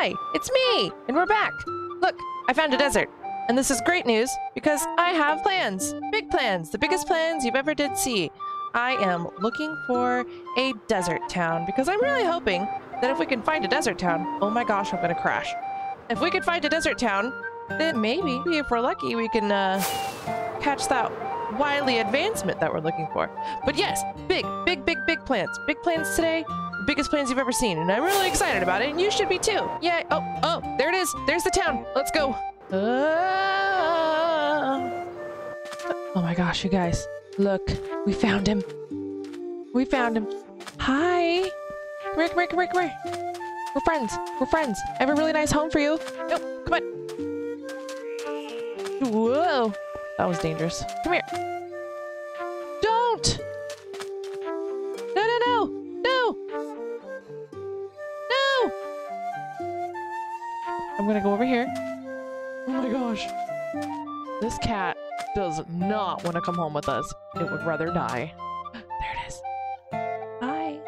Hi, it's me, and we're back. Look, I found a desert. And this is great news because I have plans. Big plans, the biggest plans you've ever did see. I am looking for a desert town because I'm really hoping that if we can find a desert town, oh my gosh, I'm gonna crash. If we could find a desert town, then maybe, if we're lucky, we can uh, catch that wily advancement that we're looking for. But yes, big, big, big, big plans. Big plans today. Biggest plans you've ever seen. And I'm really excited about it, and you should be too. Yeah. Oh, oh, there it is. There's the town. Let's go. Ah. Oh my gosh, you guys. Look, we found him. We found him. Hi. Come here, come here, come here, come here. We're friends. We're friends. I have a really nice home for you. No, come on. Whoa. That was dangerous. Come here. Don't! No, no! No! No! I'm gonna go over here. Oh my gosh. This cat does not want to come home with us. It would rather die. There it is. Hi.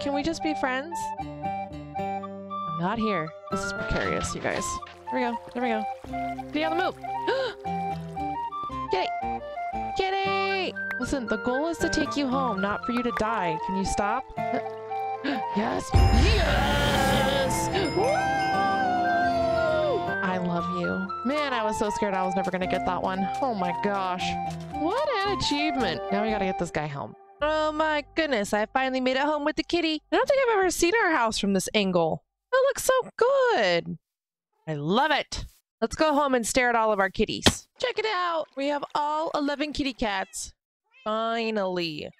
Can we just be friends? I'm not here. This is precarious, you guys. There we go. There we go. Be on the move. Kitty! Kitty! Listen, the goal is to take you home, not for you to die. Can you stop? yes! Yes! Woo! I love you. Man, I was so scared I was never gonna get that one. Oh my gosh. What an achievement. Now we gotta get this guy home. Oh my goodness, I finally made it home with the kitty. I don't think I've ever seen our house from this angle. It looks so good. I love it. Let's go home and stare at all of our kitties. Check it out. We have all 11 kitty cats. Finally.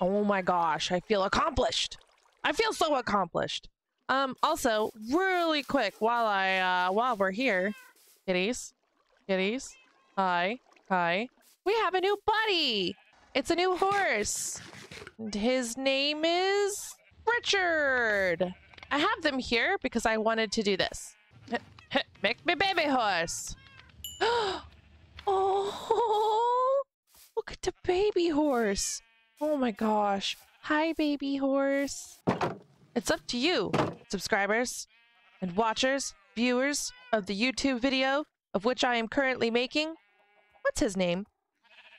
Oh my gosh, I feel accomplished. I feel so accomplished. Um, also, really quick, while I, uh, while we're here, kitties, kitties, hi, hi, we have a new buddy. It's a new horse. And his name is Richard. I have them here because I wanted to do this. Make me baby horse. oh, look at the baby horse. Oh my gosh. Hi, baby horse. It's up to you, subscribers and watchers, viewers of the YouTube video of which I am currently making. What's his name?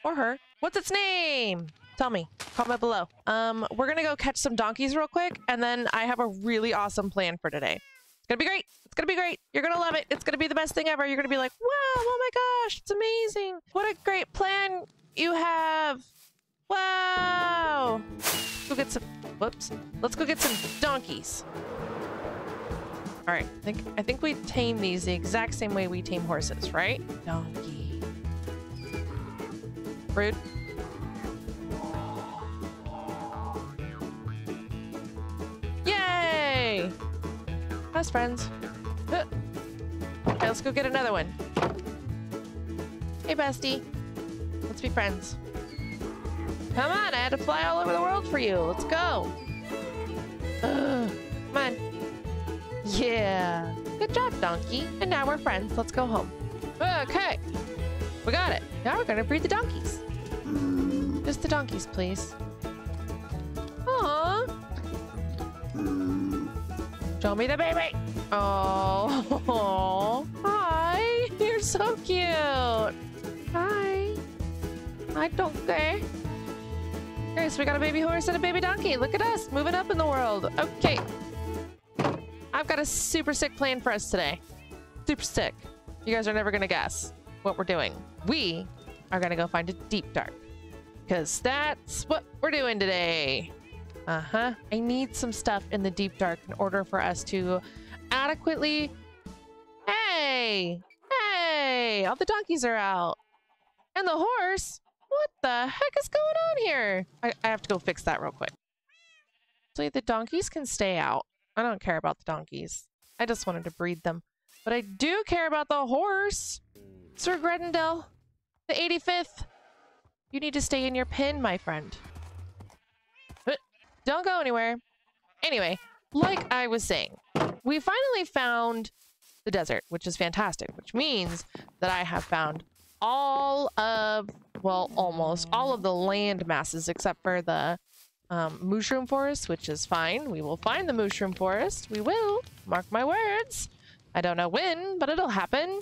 Or her? What's its name? Tell me. Comment below. Um, we're gonna go catch some donkeys real quick, and then I have a really awesome plan for today. It's gonna be great. It's gonna be great. You're gonna love it. It's gonna be the best thing ever. You're gonna be like, wow, oh my gosh, it's amazing. What a great plan you have. Wow. Go get some, whoops. Let's go get some donkeys. All right, I think, I think we tame these the exact same way we tame horses, right? Donkey. Rude. Yay! Best friends. Okay, let's go get another one. Hey, bestie. Let's be friends. Come on, I had to fly all over the world for you. Let's go. Come on. Yeah. Good job, donkey. And now we're friends. Let's go home. Okay. We got it. Now we're gonna breed the donkeys. Just the donkeys, please. Aww. Show me the baby. Oh, hi. You're so cute. Hi. Hi, donkey. Okay, we got a baby horse and a baby donkey. Look at us, moving up in the world. Okay. I've got a super sick plan for us today. Super sick. You guys are never to guess what we're doing. We are to go find a deep dark. Because that's what we're doing today. Uh-huh. I need some stuff in the deep dark in order for us to adequately... Hey! Hey! All the donkeys are out. And the horse? What the heck is going on here? I, I have to go fix that real quick. So the donkeys can stay out. I don't care about the donkeys. I just wanted to breed them. But I do care about the horse. Sir Gredendel, the 85th. You need to stay in your pen, my friend. But Don't go anywhere. Anyway, like I was saying, we finally found the desert, which is fantastic, which means that I have found all of, well, almost all of the land masses except for the um, mushroom forest, which is fine. We will find the mushroom forest. We will. Mark my words. I don't know when, but it'll happen.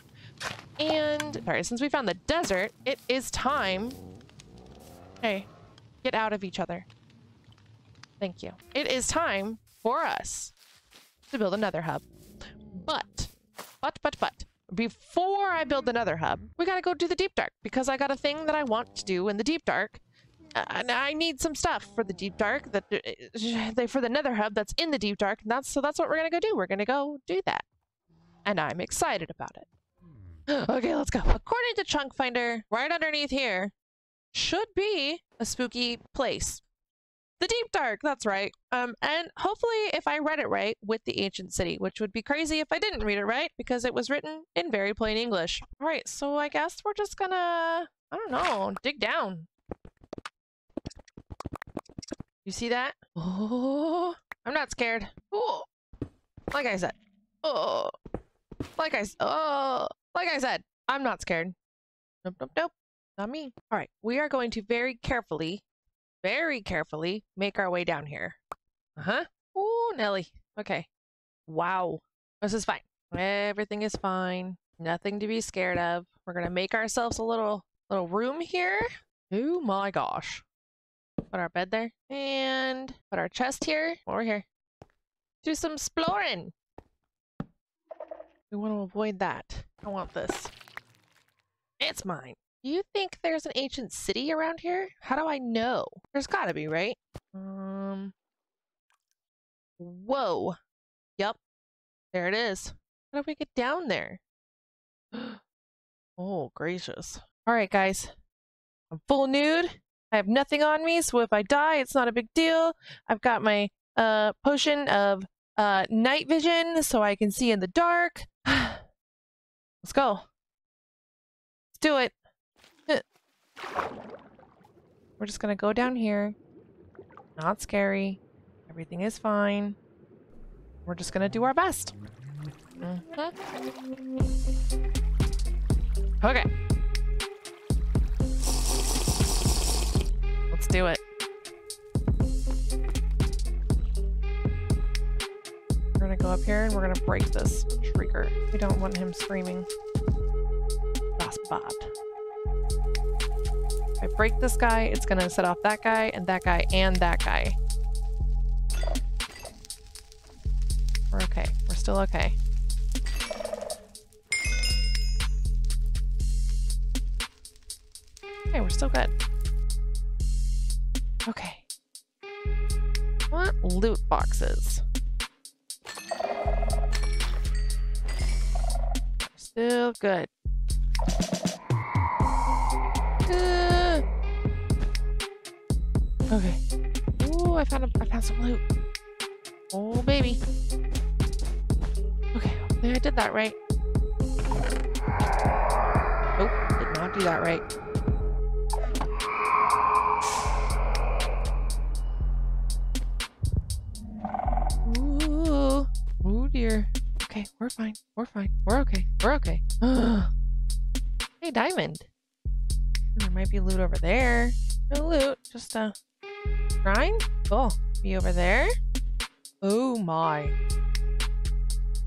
And, sorry, since we found the desert, it is time. Hey, get out of each other. Thank you. It is time for us to build another hub. But, but, but, but, before I build another hub, we gotta go do the deep dark because I got a thing that I want to do in the deep dark. And I need some stuff for the deep dark that uh, for the nether hub that's in the deep dark. And that's so that's what we're gonna go do. We're gonna go do that, and I'm excited about it. okay, let's go. According to Chunk Finder, right underneath here should be a spooky place. The Deep Dark, that's right. Um, and hopefully if I read it right with the Ancient City, which would be crazy if I didn't read it right because it was written in very plain English. All right, so I guess we're just gonna, I don't know, dig down. You see that? Oh, I'm not scared. Oh, like I said. Oh, like I, oh, like I said, I'm not scared. Nope, nope, nope. Not me. All right, we are going to very carefully very carefully make our way down here. Uh-huh. Oh, Nelly. Okay. Wow. This is fine. Everything is fine. Nothing to be scared of. We're gonna make ourselves a little little room here. Oh my gosh. Put our bed there. And put our chest here. Over here. Do some exploring. We want to avoid that. I want this. It's mine. Do you think there's an ancient city around here? How do I know? There's gotta be, right? Um. Whoa. Yep. There it is. How do we get down there? oh, gracious. All right, guys. I'm full nude. I have nothing on me, so if I die, it's not a big deal. I've got my uh, potion of uh, night vision so I can see in the dark. Let's go. Let's do it. We're just gonna go down here. Not scary. Everything is fine. We're just gonna do our best. Mm -hmm. Okay. Let's do it. We're gonna go up here and we're gonna break this shrieker. We don't want him screaming. That's bad. If I break this guy, it's gonna set off that guy and that guy and that guy. We're okay. We're still okay. Okay, we're still good. Okay. What loot boxes? Still good. Okay. Ooh, I found a, I found some loot. Oh, baby. Okay, hopefully I did that right. Nope, did not do that right. Ooh. Oh dear. Okay, we're fine. We're fine. We're okay. We're okay. hey, diamond. There might be loot over there. No loot, just a uh, shrine? Oh, be over there? Oh my.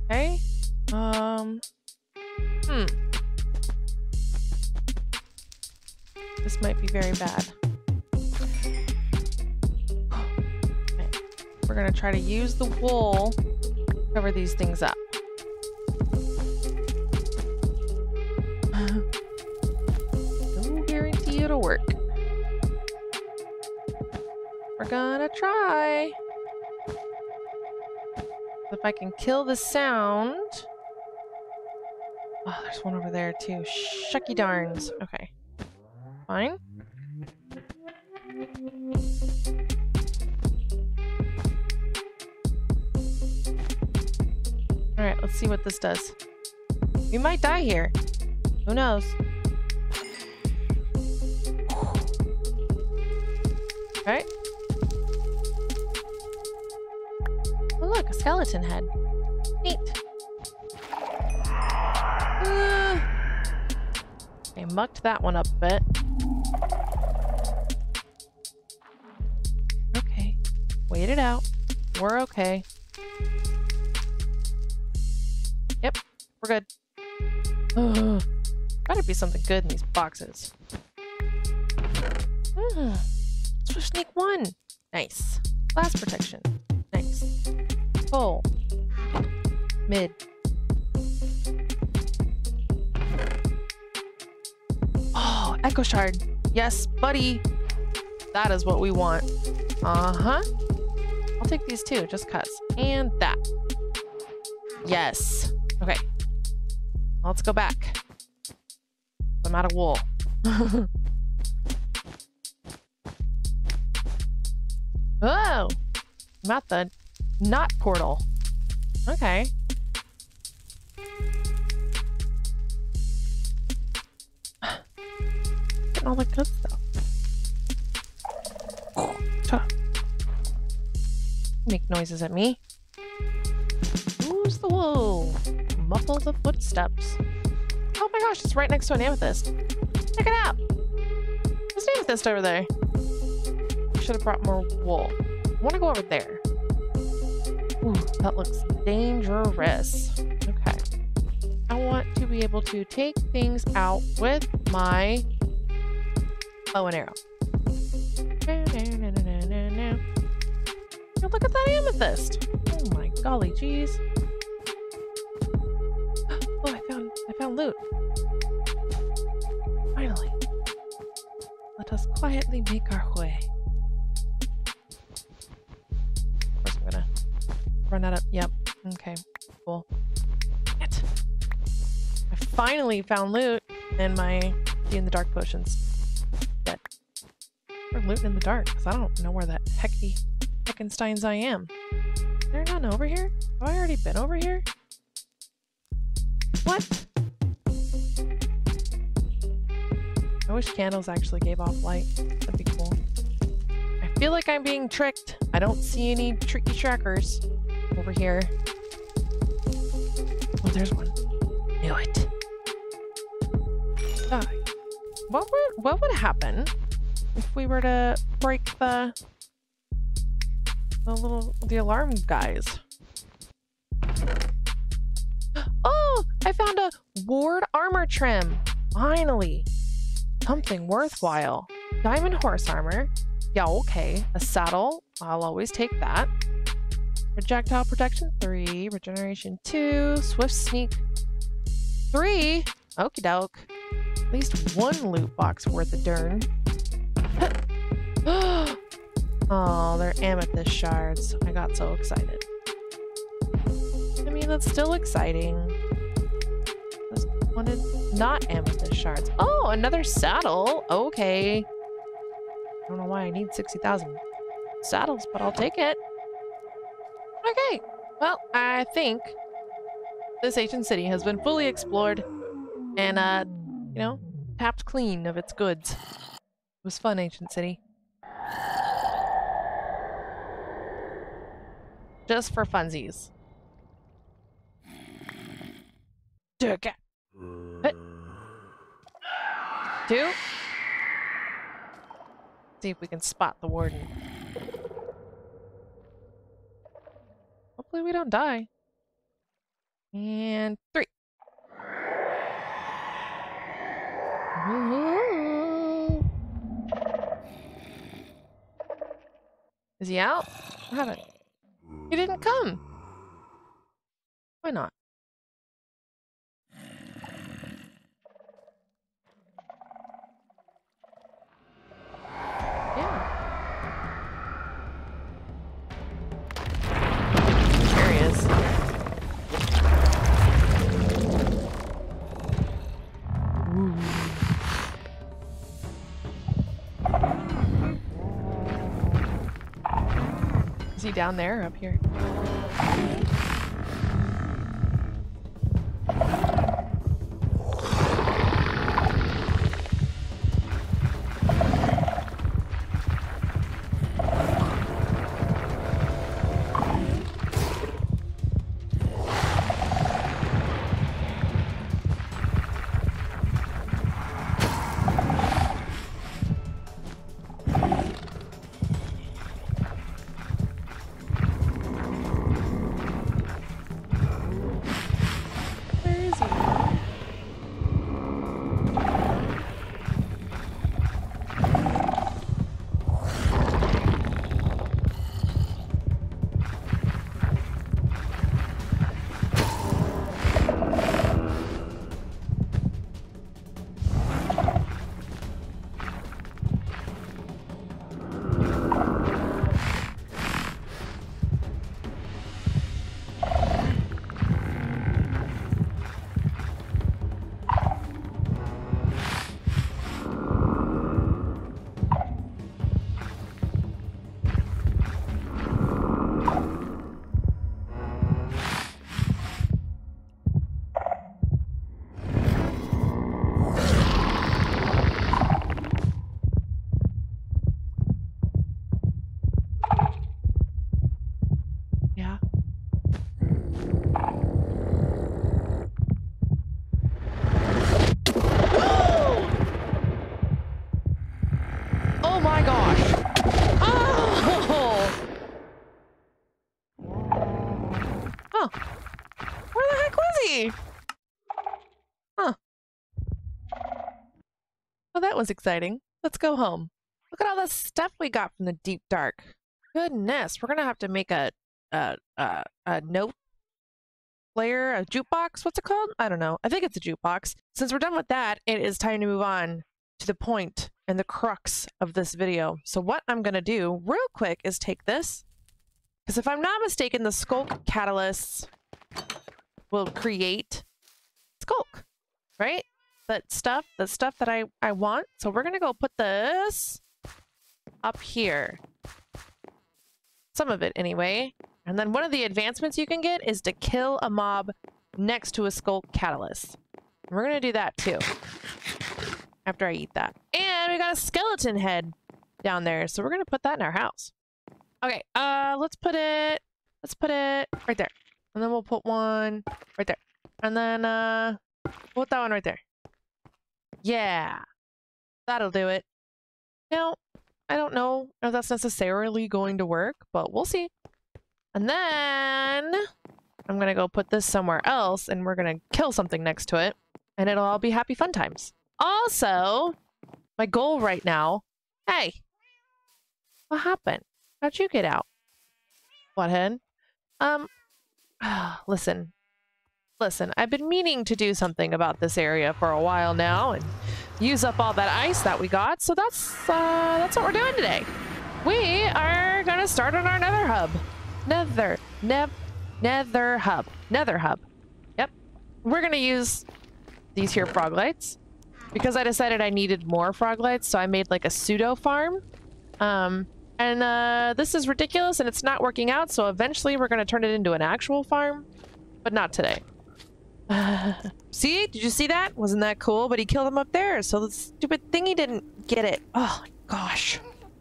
Okay. Um. Hmm. This might be very bad. Okay. We're gonna try to use the wool to cover these things up. Gonna try. If I can kill the sound. Oh, there's one over there too. Shucky darns. Okay. Fine. Alright, let's see what this does. We might die here. Who knows? Okay. Skeleton head. Neat. Uh, I mucked that one up a bit. Okay. Wait it out. We're okay. Yep, we're good. Ugh. Gotta be something good in these boxes. Swift sneak one. Nice. Blast protection. Full. Mid. Oh, Echo Shard. Yes, buddy. That is what we want. Uh-huh. I'll take these two, just cuz. And that. Yes. Okay. Let's go back. I'm out of wool. oh! I'm at the not portal. Okay. Getting all the good stuff. Make noises at me. Who's the wool? Muffle the footsteps. Oh my gosh, it's right next to an amethyst. Check it out. There's an amethyst over there. Should have brought more wool. I want to go over there. Ooh, that looks dangerous. Okay. I want to be able to take things out with my bow and arrow. look at that amethyst. Oh my golly jeez. Oh, I found I found loot. Finally. Let us quietly make our way. Out of yep. Okay. Cool. It. I finally found loot and my in the dark potions. But we're looting in the dark, because I don't know where that hecky Heckensteins I am. Is there none over here? Have I already been over here? What? I wish candles actually gave off light. That'd be cool. I feel like I'm being tricked. I don't see any tricky trackers over here. Oh, there's one. Knew it. Die. What would what would happen if we were to break the the little the alarm guys? Oh, I found a ward armor trim. Finally. Something worthwhile. Diamond horse armor. Yeah, okay. A saddle. I'll always take that. Projectile protection 3. Regeneration 2. Swift sneak 3. Okie doke. At least one loot box worth of dern. oh, they're amethyst shards. I got so excited. I mean, that's still exciting. Just wanted not amethyst shards. Oh, another saddle. Okay. I don't know why I need 60,000 saddles, but I'll take it. Okay. Well, I think this ancient city has been fully explored and, uh, you know, tapped clean of its goods. It was fun, ancient city. Just for funsies. Okay. Two. See if we can spot the warden. Hopefully we don't die. And three. Is he out? Haven't. He didn't come. Why not? Is he down there up here? That was exciting. Let's go home. Look at all the stuff we got from the deep dark. Goodness, we're gonna have to make a a a, a note player, a jukebox. What's it called? I don't know. I think it's a jukebox. Since we're done with that, it is time to move on to the point and the crux of this video. So what I'm gonna do real quick is take this, because if I'm not mistaken, the sculk catalysts will create sculk, right? That stuff, the stuff that I, I want. So we're gonna go put this up here. Some of it anyway. And then one of the advancements you can get is to kill a mob next to a sculk catalyst. We're gonna do that too. After I eat that. And we got a skeleton head down there. So we're gonna put that in our house. Okay, uh let's put it let's put it right there. And then we'll put one right there. And then uh put that one right there. Yeah. That'll do it. Now, I don't know if that's necessarily going to work, but we'll see. And then I'm going to go put this somewhere else and we're going to kill something next to it and it'll all be happy fun times. Also, my goal right now, hey, what happened? How'd you get out? Butthead. Um, listen, listen, I've been meaning to do something about this area for a while now and use up all that ice that we got. So that's, uh, that's what we're doing today. We are going to start on our nether hub. Nether, nev, nether hub, nether hub. Yep. We're going to use these here frog lights because I decided I needed more frog lights. So I made like a pseudo farm. Um, and uh, this is ridiculous and it's not working out. So eventually we're going to turn it into an actual farm, but not today. see? Did you see that? Wasn't that cool? But he killed him up there, so the stupid thingy didn't get it. Oh, gosh.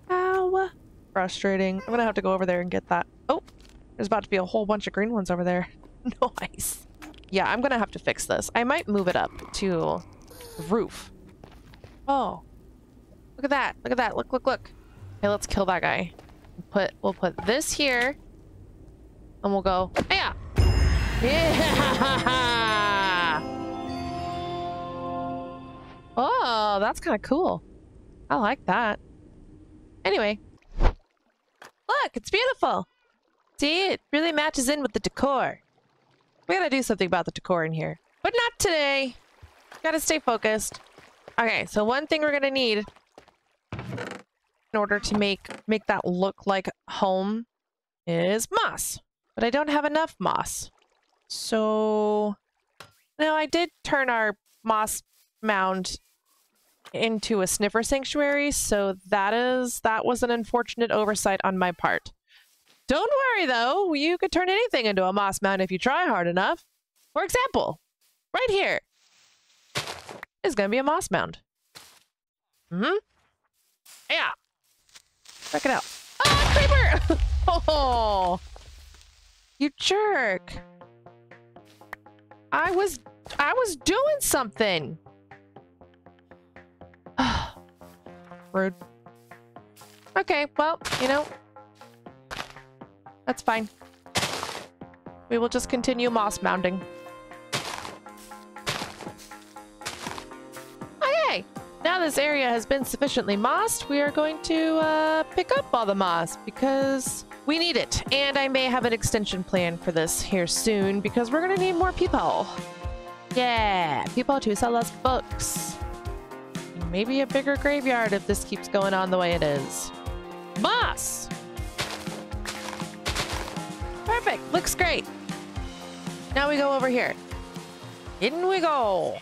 Ow. Frustrating. I'm gonna have to go over there and get that. Oh, there's about to be a whole bunch of green ones over there. nice. Yeah, I'm gonna have to fix this. I might move it up to the roof. Oh. Look at that. Look at that. Look, look, look. Okay, let's kill that guy. Put We'll put this here. And we'll go, yeah. Yeah! Oh, that's kind of cool. I like that. Anyway. Look, it's beautiful. See, it really matches in with the decor. We gotta do something about the decor in here. But not today. Gotta stay focused. Okay, so one thing we're gonna need in order to make make that look like home is moss. But I don't have enough moss. So, now I did turn our moss mound into a sniffer sanctuary, so that is that was an unfortunate oversight on my part. Don't worry though, you could turn anything into a moss mound if you try hard enough. For example, right here is gonna be a moss mound. Mm-hmm. Yeah. Check it out. Ah, creeper! oh, you jerk. I was I was doing something. Rude. Okay, well, you know, that's fine. We will just continue moss mounding. Okay, now this area has been sufficiently mossed, we are going to uh, pick up all the moss because we need it, and I may have an extension plan for this here soon because we're gonna need more people. Yeah, people to sell us books. Maybe a bigger graveyard if this keeps going on the way it is. Moss! Perfect, looks great. Now we go over here. In we go.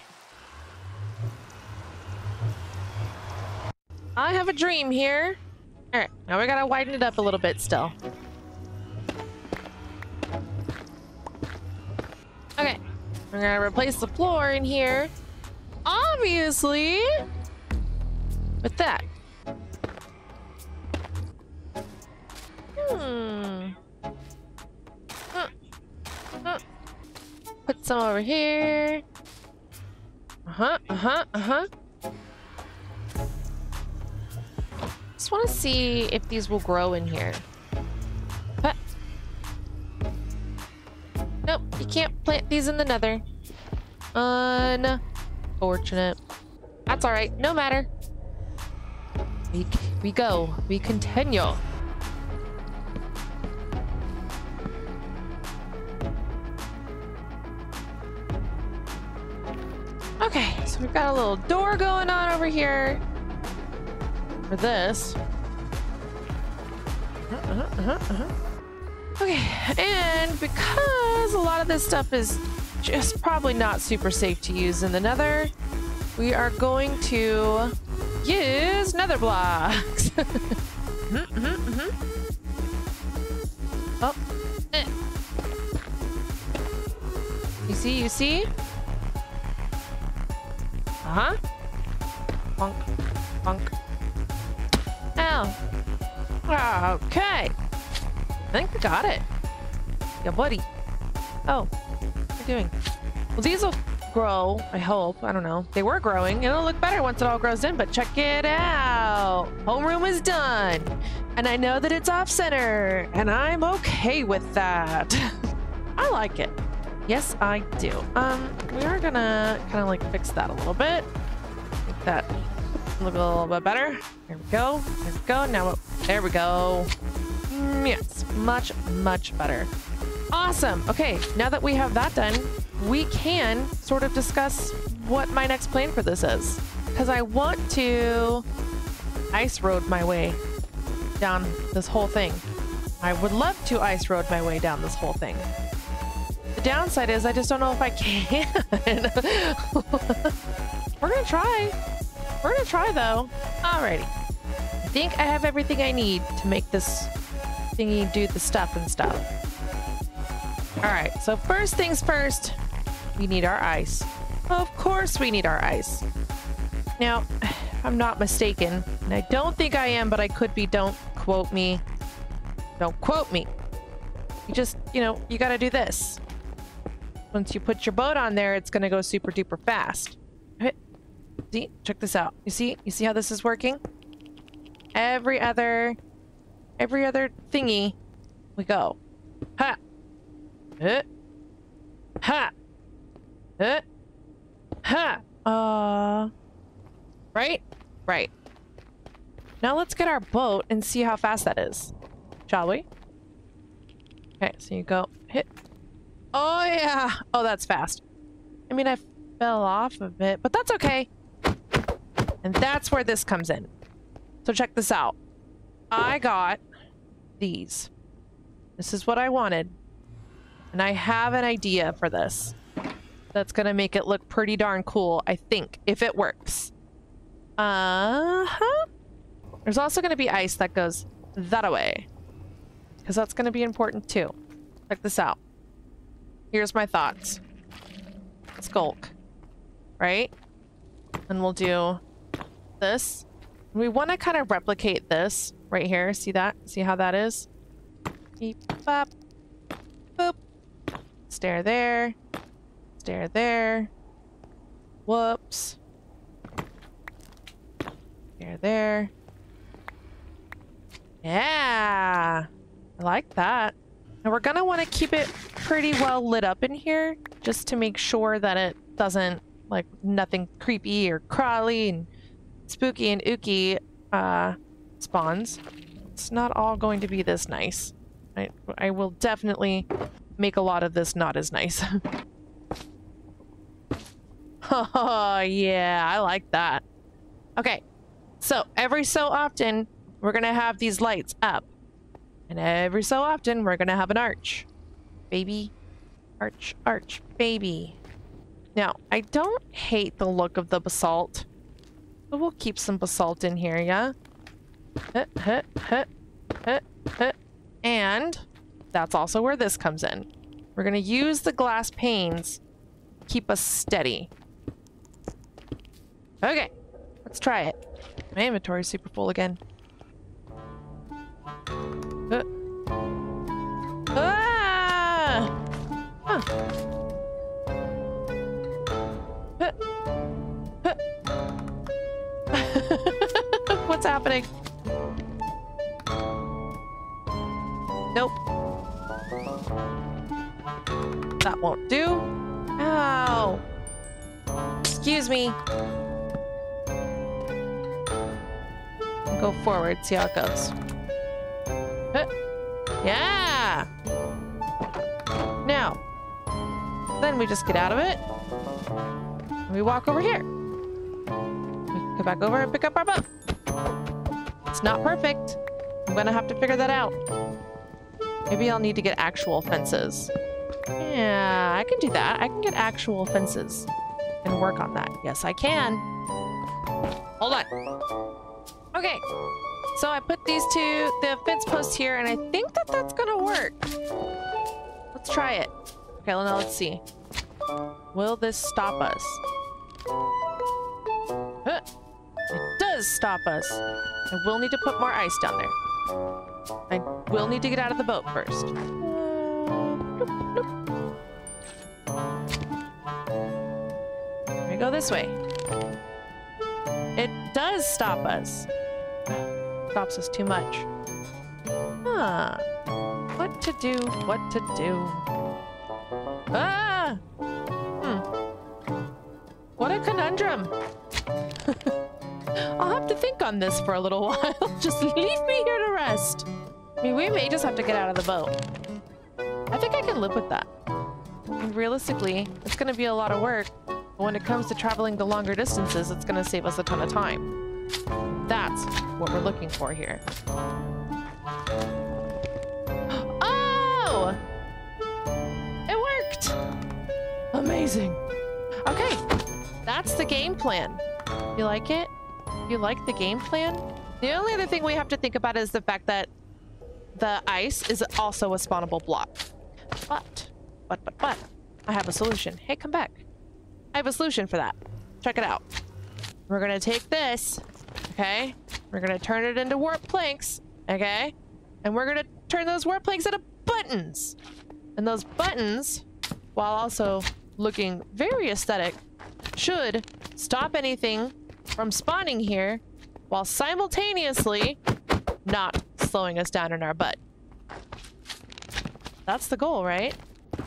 I have a dream here. All right, now we gotta widen it up a little bit still. Okay, we're gonna replace the floor in here. Obviously, with that. Hmm. Put some over here. Uh-huh, uh-huh, uh-huh. Just want to see if these will grow in here. But... Nope. You can't plant these in the nether. Unfortunate. That's all right. No matter. We, we go. We continue. Okay, so we've got a little door going on over here for this. Uh-huh, uh-huh, uh-huh. Okay, and because a lot of this stuff is just probably not super safe to use in the nether, we are going to use nether blocks. mm -hmm, mm -hmm. Oh. Eh. You see, you see? Uh-huh. Bonk. Bonk. Ow. Okay. I think we got it. Yeah, buddy. Oh. What are you doing? Well, these will grow, I hope. I don't know. They were growing. It'll look better once it all grows in, but check it out. Homeroom is done. And I know that it's off-center, and I'm okay with that. I like it. Yes, I do. Um, we are gonna kind of like fix that a little bit. Make that look a little bit better. There we go. There we go. Now, there we go. Mm, yes, much, much better. Awesome. Okay, now that we have that done, we can sort of discuss what my next plan for this is. Because I want to ice road my way down this whole thing. I would love to ice road my way down this whole thing. The downside is I just don't know if I can. We're gonna try. We're gonna try though. Alrighty. I think I have everything I need to make this thingy do the stuff and stuff. Alright, so first things first, we need our ice. Of course we need our ice. Now, I'm not mistaken, and I don't think I am, but I could be, don't quote me. Don't quote me. You just, you know, you gotta do this. Once you put your boat on there, it's gonna go super duper fast. See, check this out. You see, you see how this is working? Every other, every other thingy, we go. Ha! Uh, ha! Uh, ha! Uh, right? Right. Now let's get our boat and see how fast that is. Shall we? Okay, so you go hit. Oh, yeah. Oh, that's fast. I mean, I fell off of it, but that's okay. And that's where this comes in. So check this out. I got these. This is what I wanted. And I have an idea for this. That's to make it look pretty darn cool, I think, if it works. Uh-huh. There's also to be ice that goes that away. Because that's to be important too. Check this out. Here's my thoughts. Sculk. Right? And we'll do this. We want to kind of replicate this right here. See that? See how that is? Beep, bop, boop. Stair there. Stair there. Whoops. Stair there. Yeah. I like that. And we're gonna want to keep it pretty well lit up in here just to make sure that it doesn't like nothing creepy or crawly and spooky and ooky uh, spawns. It's not all going to be this nice. I, I will definitely make a lot of this not as nice. oh, yeah, I like that. Okay, so every so often, we're going to have these lights up. And every so often, we're going to have an arch. Baby. Arch, arch, baby. Now, I don't hate the look of the basalt. But we'll keep some basalt in here, yeah? And that's also where this comes in. We're going to use the glass panes keep us steady. Okay, let's try it. My inventory's super full again. Uh. Ah! Huh. What's happening? Nope. That won't do. Ow. Excuse me. Go forward, see how it goes. Yeah! Now, then we just get out of it. We walk over here. We come back over and pick up our boat. It's not perfect. I'm gonna have to figure that out. Maybe I'll need to get actual fences. Yeah, I can do that. I can get actual fences and work on that. Yes, I can. Hold on. Okay, so I put these two, the fence posts here, and I think that that's gonna work. Let's try it. Okay, well, now let's see. Will this stop us? Huh. It does stop us. I will need to put more ice down there. I will need to get out of the boat first. We go this way. It does stop us. Stops us too much. Huh. What to do, what to do. Ah! Hmm. What a conundrum. I'll have to think on this for a little while. just leave me here to rest. I mean, we may just have to get out of the boat. I think I can live with that. And realistically, it's going to be a lot of work. But when it comes to traveling the longer distances, it's going to save us a ton of time. That's what we're looking for here. Oh! It worked! Amazing. Okay, that's the game plan. You like it? You like the game plan? The only other thing we have to think about is the fact that the ice is also a spawnable block. But, but, but, but, I have a solution. Hey, come back. I have a solution for that. Check it out. We're gonna take this, okay? We're gonna turn it into warp planks, okay? And we're gonna turn those warp planks into buttons. And those buttons, while also looking very aesthetic, should stop anything from spawning here while simultaneously not slowing us down in our butt. That's the goal, right?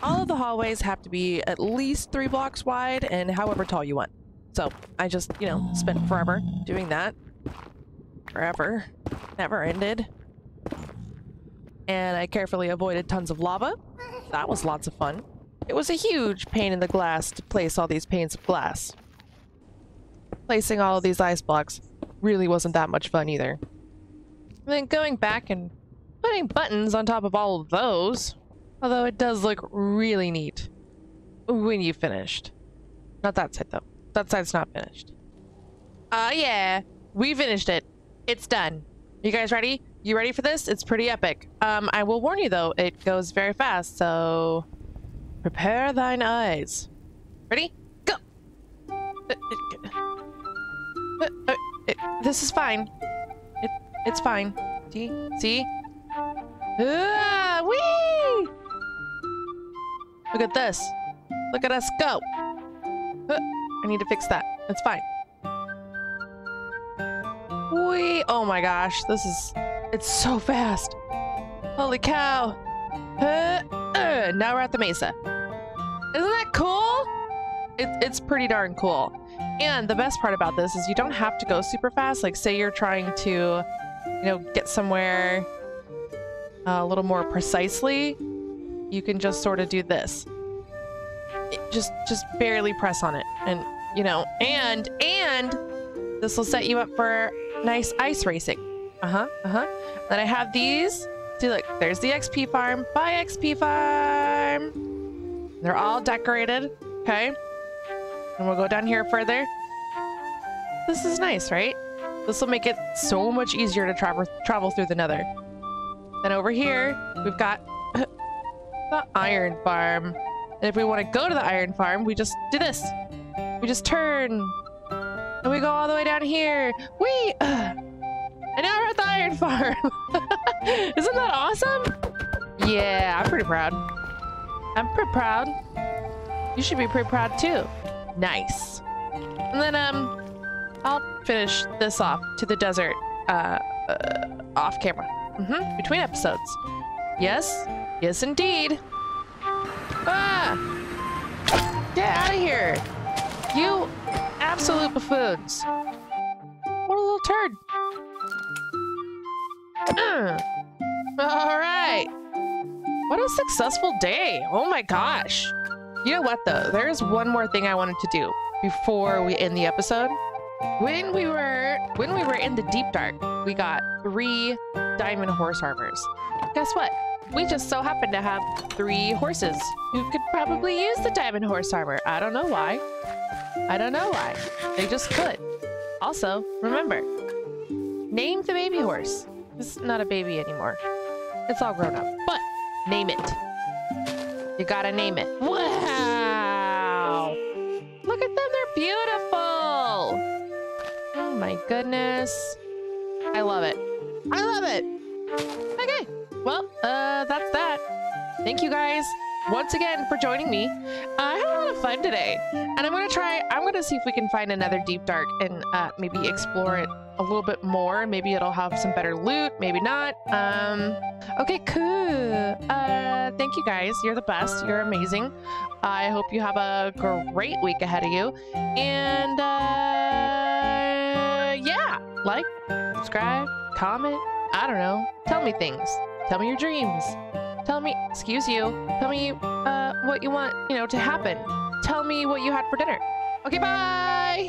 All of the hallways have to be at least three blocks wide and however tall you want. So I just, you know, spent forever doing that. Forever. Never ended. And I carefully avoided tons of lava. That was lots of fun. It was a huge pain in the glass to place all these panes of glass. Placing all of these ice blocks really wasn't that much fun either. And then going back and putting buttons on top of all of those. Although it does look really neat when you finished. Not that side though. That side's not finished. Uh, yeah. We finished it. It's done. You guys ready? You ready for this? It's pretty epic. Um, I will warn you though, it goes very fast, so prepare thine eyes. Ready? Go! Uh, uh, uh, this is fine. It, it's fine. See? See? Ah, whee! Look at this. Look at us go. I need to fix that. It's fine. Wee! Oh my gosh, this is... It's so fast. Holy cow. Uh, uh, now we're at the mesa. Isn't that cool? It, it's pretty darn cool. And the best part about this is you don't have to go super fast. Like, say you're trying to, you know, get somewhere uh, a little more precisely, you can just sort of do this. Just, just barely press on it. And, you know, and, and this will set you up for nice ice racing. Uh-huh, uh-huh. Then I have these. See, look, there's the XP farm. Bye, XP farm. They're all decorated, okay? And we'll go down here further. This is nice, right? This will make it so much easier to travel travel through the nether. Then over here, we've got the iron farm. And if we want to go to the iron farm, we just do this. We just turn. And we go all the way down here. Whee! And now we're at the iron farm. Isn't that awesome? Yeah, I'm pretty proud. I'm pretty proud. You should be pretty proud too. Nice. And then, um, I'll finish this off to the desert, uh, uh off camera. Mm-hmm. Between episodes. Yes. Yes, indeed. Ah! Get out of here? You absolute buffoons. What a little turd. All right. What a successful day. Oh my gosh. You know what though? There's one more thing I wanted to do before we end the episode. When we were when we were in the deep dark, we got three diamond horse armors. Guess what? We just so happen to have three horses who could probably use the diamond horse armor. I don't know why. I don't know why. They just could. Also, remember, name the baby horse. It's not a baby anymore. It's all grown up. But name it. You gotta name it. Wow! Look at them, they're beautiful! Oh my goodness. I love it. I love it! Okay, well, uh, that's that. Thank you guys once again for joining me. I had a lot of fun today, and I'm gonna try. I'm gonna see if we can find another deep dark and uh, maybe explore it a little bit more. Maybe it'll have some better loot. Maybe not. Um. Okay, cool. Uh, thank you guys. You're the best. You're amazing. I hope you have a great week ahead of you. And uh, yeah, like, subscribe, comment. I don't know. Tell me things. Tell me your dreams. Tell me, excuse you. Tell me uh, what you want, you know, to happen. Tell me what you had for dinner. Okay, bye.